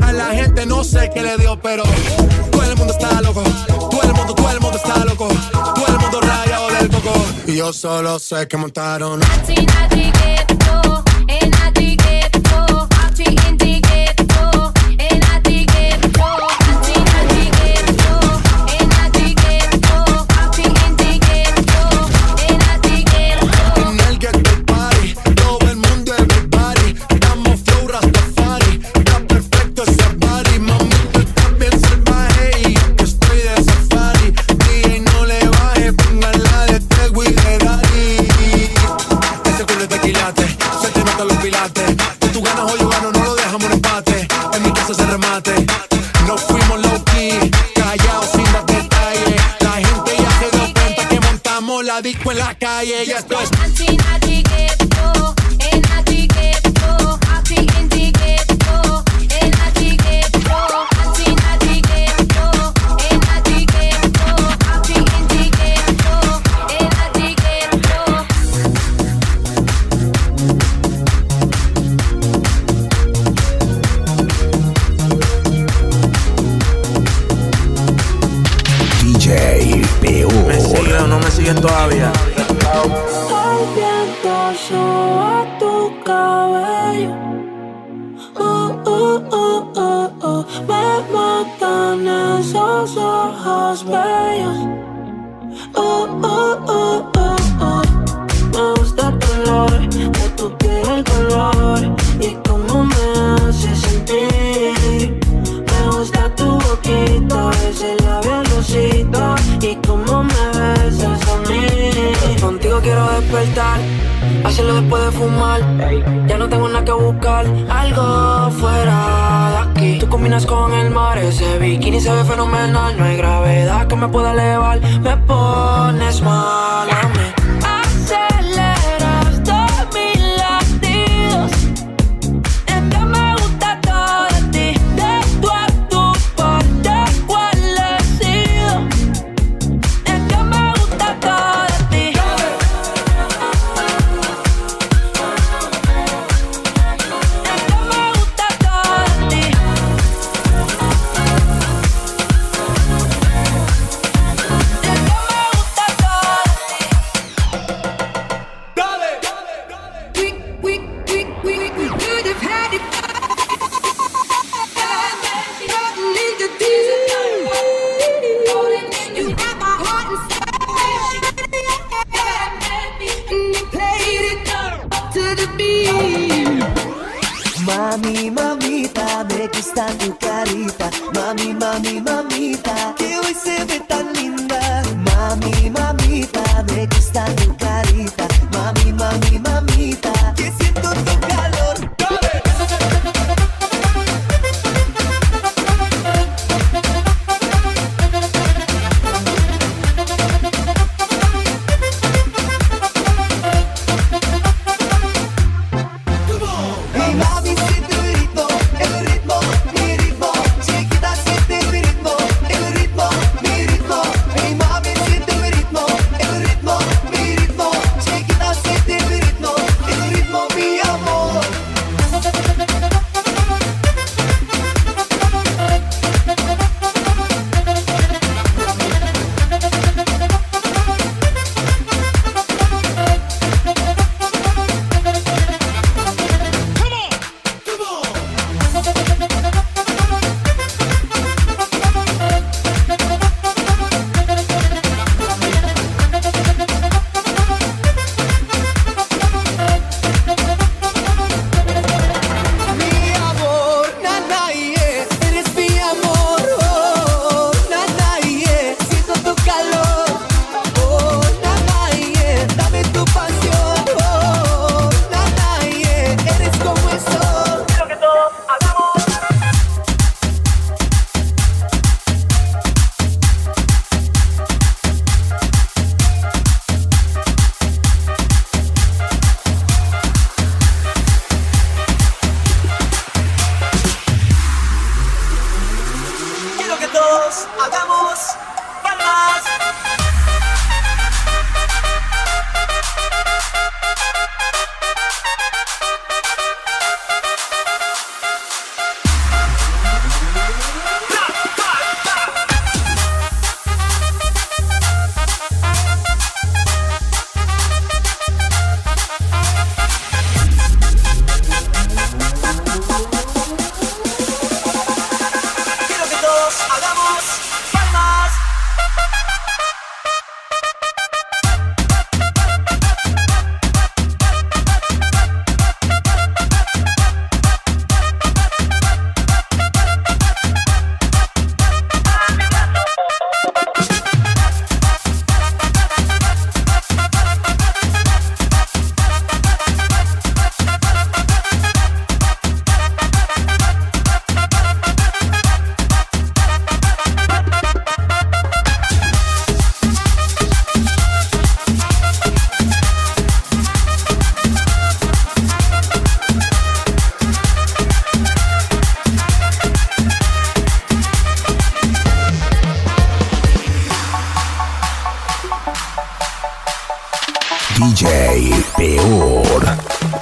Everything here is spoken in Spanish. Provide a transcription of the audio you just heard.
A la gente no sé qué le dio, pero todo el mundo está loco. Todo el mundo, todo el mundo está loco. Todo el mundo rayado del coco. Y yo solo sé que montaron. la disco en la calle y esto es. Me gusta tu color hacerlo después de fumar. Ya no tengo nada que buscar, algo fuera de aquí. Tú combinas con el mar, ese bikini se ve fenomenal. No hay gravedad que me pueda elevar, me pones mal a mí. Mami, mamita, me gusta tu carita. Mami, mami, mamita, que hoy se ve tan linda. Mami, mamita, me gusta tu carita. Mami, mami, mamita, que siento tu calor. Vamos. DJ Peor.